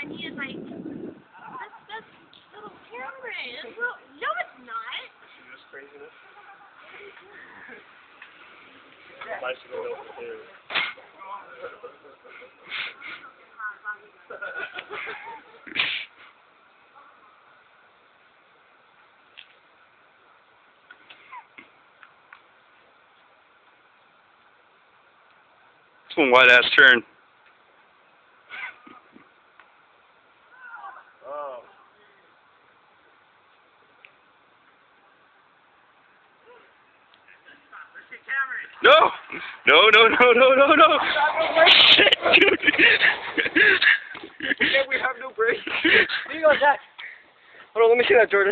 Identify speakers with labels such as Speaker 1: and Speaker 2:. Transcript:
Speaker 1: my knee is like, that's, that's little Cameron. That's little, no, it's not.
Speaker 2: This craziness. Bicycle over there.
Speaker 3: It's one white ass turn. No! No, no, no, no, no, no! Shit, dude!
Speaker 2: Yeah, we have no brakes.
Speaker 4: Where you going, Zach? Hold on, let me see that, Jordan.